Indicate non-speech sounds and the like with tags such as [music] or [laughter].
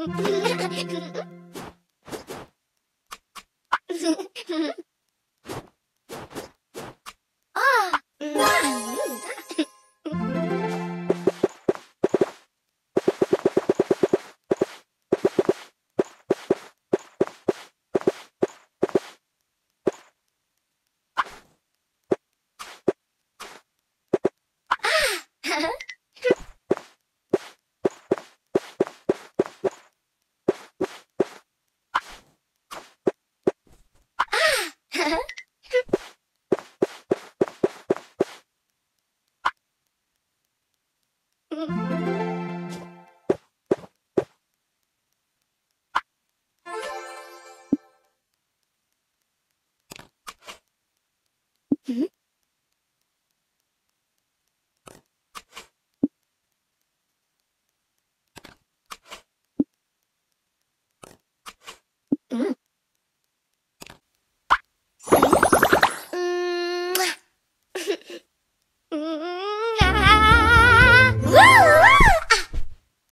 Uh-huh. [laughs] Mm-hmm. Mm-hmm. [laughs]